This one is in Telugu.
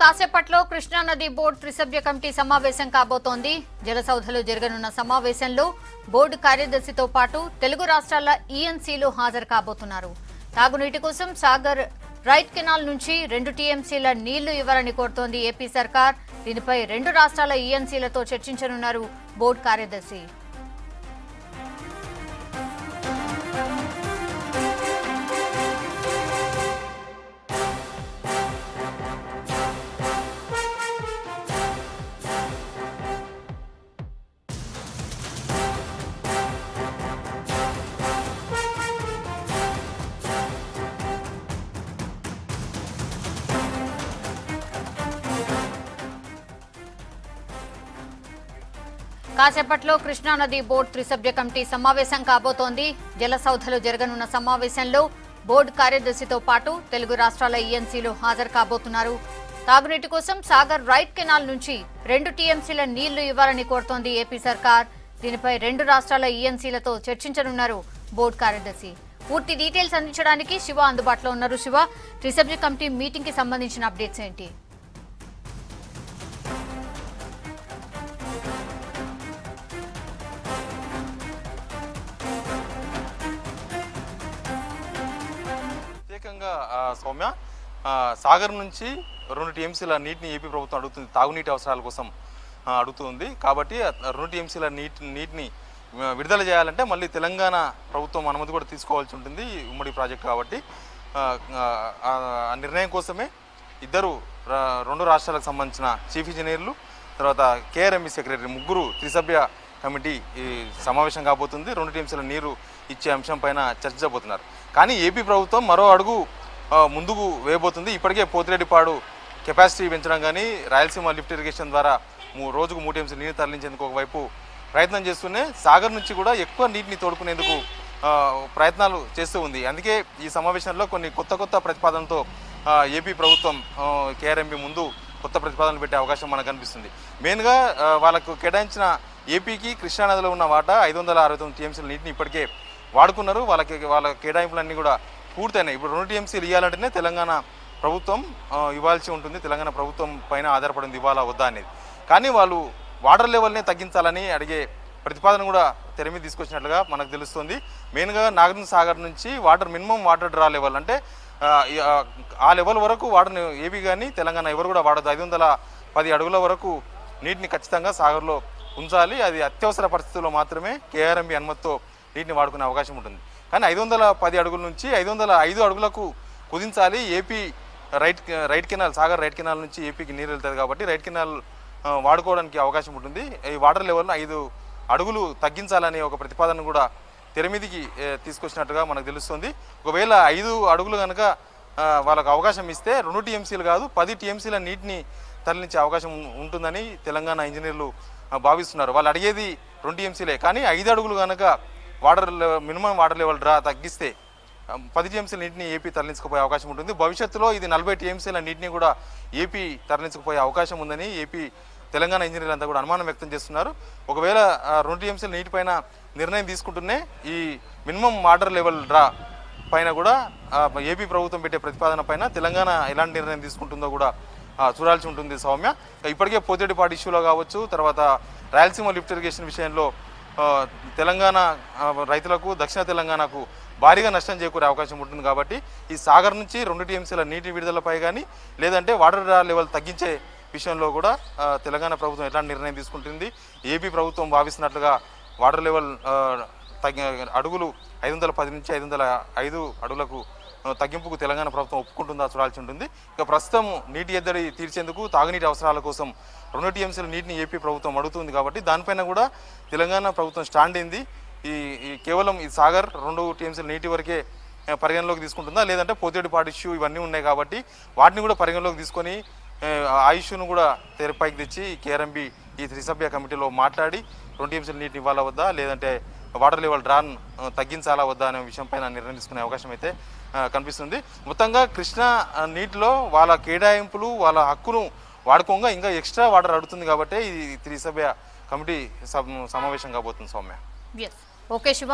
కాసేపట్లో కృష్ణానది బోర్డు త్రిసభ్య కమిటీ సమావేశం కాబోతోంది. జలసౌధలో జరగనున్న సమావేశంలో బోర్డు కార్యదర్శితో పాటు తెలుగు రాష్ట్రాల ఈఎన్సీలు హాజరు కాబోతున్నారు. తాగునీటి కోసం సాగర్ రైట్ కెనాల్ నుంచి రెండు టీఎంసీల నీళ్ళు ఇవ్వాలని కోరుతోంది ఏపీ సర్కార్. దీనిపై రెండు రాష్ట్రాల ఈఎన్సీలతో చర్చించనున్నారు బోర్డు కార్యదర్శి. కాసేపట్లో కృష్ణానది బోర్డు త్రిసభ్య కమిటీ సమావేశం కాబోతోంది. జలసౌధలో జరగనున్న సమావేశంలో బోర్డు కార్యదర్శితో పాటు తెలుగు రాష్ట్రాల ఈఎన్సీలు హాజరు కాబోతున్నారు. తాగునీటి కోసం సాగర్ రైట్ కెనాల్ నుంచి రెండు టీఎంసీల నీళ్ళు ఇవ్వాలని కోరుతోంది ఏపీ సర్కార్. దీనిపై రెండు రాష్ట్రాల ఈఎన్సీలతో చర్చించనున్నారు బోర్డు కార్యదర్శి. పూర్తి డీటెయిల్స్ అందించడానికి శివ అందుబాటులో ఉన్నారు శివ. త్రిసభ్య కమిటీ మీటింగ్కి సంబంధించిన అప్డేట్స్ ఏంటి? సౌమ్య సాగర్ నుంచి రెండు టీఎంసీల నీటిని ఏపీ ప్రభుత్వం అడుగుతుంది తాగునీటి అవసరాల కోసం అడుగుతుంది. కాబట్టి రెండు టీఎంసీల నీటి నీటిని విడుదల చేయాలంటే మళ్ళీ తెలంగాణ ప్రభుత్వం అనుమతి కూడా తీసుకోవాల్సి ఉంటుంది ఉమ్మడి ప్రాజెక్ట్ కాబట్టి. ఆ, నిర్ణయం కోసమే ఇద్దరు రెండు రాష్ట్రాలకు సంబంధించిన చీఫ్ ఇంజనీర్లు తర్వాత కేఆర్ఎంఈ సెక్రటరీ ముగ్గురు త్రిసభ్య కమిటీ ఈ సమావేశం కాబోతుంది. రెండు టీమ్స్ల నీరు ఇచ్చే అంశం పైన చర్చించబోతున్నారు. కానీ ఏపీ ప్రభుత్వం మరో అడుగు ముందుకు వేయబోతుంది. ఇప్పటికే పోతిరెడ్డిపాడు కెపాసిటీ పెంచడం కానీ రాయలసీమ లిఫ్ట్ ఇరిగేషన్ ద్వారా రోజుకు మూడు ఎంసీ నీరు తరలించేందుకు ఒకవైపు ప్రయత్నం చేస్తూనే సాగర్ నుంచి కూడా ఎక్కువ నీటిని తోడుకునేందుకు ప్రయత్నాలు చేస్తూ ఉంది. అందుకే ఈ సమావేశంలో కొన్ని కొత్త కొత్త ప్రతిపాదనతో ఏపీ ప్రభుత్వం కేఆర్ఎంపీ ముందు కొత్త ప్రతిపాదనలు పెట్టే అవకాశం మనకు కనిపిస్తుంది మెయిన్గా వాళ్ళకు కేటాయించిన ఏపీకి కృష్ణానదిలో ఉన్న వాటా ఐదు వందల అరవై తొమ్మిది టీఎంసీల నీటిని ఇప్పటికే వాడుకున్నారు. వాళ్ళకి వాళ్ళ కేటాయింపులన్నీ కూడా పూర్తయినాయి. ఇప్పుడు రెండు టీఎంసీలు ఇవ్వాలంటేనే తెలంగాణ ప్రభుత్వం ఇవ్వాల్సి ఉంటుంది. తెలంగాణ ప్రభుత్వం పైన ఆధారపడింది ఇవ్వాలా వద్దా అనేది. కానీ వాళ్ళు వాటర్ లెవెల్నే తగ్గించాలని అడిగే ప్రతిపాదన కూడా తెరమి తీసుకొచ్చినట్లుగా మనకు తెలుస్తుంది. మెయిన్గా నాగార్జున సాగర్ నుంచి water minimum water draw level అంటే ఆ, లెవెల్ వరకు వాటర్ని ఏవి కానీ తెలంగాణ ఎవరు కూడా వాడదు. ఐదు వందల పది అడుగుల వరకు నీటిని ఖచ్చితంగా సాగర్లో ఉంచాలి. అది అత్యవసర పరిస్థితుల్లో మాత్రమే కేఆర్ఎంబి అనుమతితో నీటిని వాడుకునే అవకాశం ఉంటుంది. కానీ ఐదు వందల పది అడుగుల నుంచి ఐదు వందల ఐదు అడుగులకు కుదించాలి. AP right right canal Sagar right canal నుంచి ఏపీకి నీరు వెళ్తుంది కాబట్టి రైట్ కెనాల్ వాడుకోవడానికి అవకాశం ఉంటుంది. ఈ వాటర్ లెవెల్ను ఐదు అడుగులు తగ్గించాలనే ఒక ప్రతిపాదన కూడా తెరమీదికి తీసుకొచ్చినట్టుగా మనకు తెలుస్తుంది. ఒకవేళ ఐదు అడుగులు కనుక వాళ్ళకు అవకాశం ఇస్తే రెండు టీఎంసీలు కాదు పది టీఎంసీల నీటిని తరలించే అవకాశం ఉంటుందని తెలంగాణ ఇంజనీర్లు భావిస్తున్నారు. వాళ్ళు అడిగేది రెండు టీఎంసీలే. కానీ ఐదు అడుగులు కనుక water minimum water level draw తగ్గిస్తే పది టీఎంసీల నీటిని ఏపీ తరలించుకుపోయే అవకాశం ఉంటుంది. భవిష్యత్తులో ఇది నలభై టీఎంసీల నీటిని కూడా ఏపీ తరలించుకుపోయే అవకాశం ఉందని ఏపీ తెలంగాణ ఇంజనీర్లు అంతా కూడా అనుమానం వ్యక్తం చేస్తున్నారు. ఒకవేళ రెండు టీఎంసీల నీటిపైన నిర్ణయం తీసుకుంటూనే ఈ మినిమం వాటర్ లెవెల్ డ్రా పైన కూడా ఏపీ ప్రభుత్వం పెట్టే ప్రతిపాదన పైన తెలంగాణ ఎలాంటి నిర్ణయం తీసుకుంటుందో కూడా చూడాల్సి ఉంటుంది సౌమ్య. ఇప్పటికే పోతేటిపాటి ఇష్యూలో కావచ్చు తర్వాత రాయలసీమ లిఫ్ట్ ఇరిగేషన్ విషయంలో తెలంగాణ రైతులకు దక్షిణ తెలంగాణకు భారీగా నష్టం చేకూరే అవకాశం ఉంటుంది కాబట్టి ఈ సాగర్ నుంచి రెండు టీఎంసీల నీటి విడుదలపై కానీ లేదంటే వాటర్ లెవెల్ తగ్గించే విషయంలో కూడా తెలంగాణ ప్రభుత్వం ఎలాంటి నిర్ణయం తీసుకుంటుంది? ఏపీ ప్రభుత్వం భావిస్తున్నట్లుగా వాటర్ లెవెల్ ఆ, తగ్గి అడుగులు ఐదు వందల పది నుంచి ఐదు వందల ఐదు అడుగులకు తగ్గింపుకు తెలంగాణ ప్రభుత్వం ఒప్పుకుంటుందా చూడాల్సి ఉంటుంది. ఇక ప్రస్తుతం నీటి ఎద్దడి తీర్చేందుకు తాగునీటి అవసరాల కోసం రెండు టీఎంసీల నీటిని ఏపీ ప్రభుత్వం అడుగుతుంది కాబట్టి దానిపైన కూడా తెలంగాణ ప్రభుత్వం స్టాండ్ అయింది ఈ కేవలం ఈ సాగర్ రెండు టీఎంసీల నీటి వరకే పరిగణలోకి తీసుకుంటుందా? లేదంటే పోతేడిపాటు ఇష్యూ ఇవన్నీ ఉన్నాయి కాబట్టి వాటిని కూడా పరిగణలోకి తీసుకొని ఆ, ఇష్యూను కూడా తెరపైకి తెచ్చి కేఆర్ఎంబి ఈ త్రిసభ్య కమిటీలో మాట్లాడి రెండు టీఎంసీల నీటిని ఇవ్వాలా వద్దా? లేదంటే వాటర్ లెవెల్ డ్రాన్ తగ్గించాలా వద్దా అనే విషయం పైన నిర్ణయం తీసుకునే అవకాశం అయితే కనిపిస్తుంది. మొత్తంగా కృష్ణా నీటిలో వాళ్ళ కేటాయింపులు వాళ్ళ హక్కును వాడుకోగా ఇంకా ఎక్స్ట్రా వాటర్ అడుగుతుంది కాబట్టి ఈ త్రిసభ్య కమిటీ సమావేశం కాబోతుంది సౌమ్య. ఓకే శివ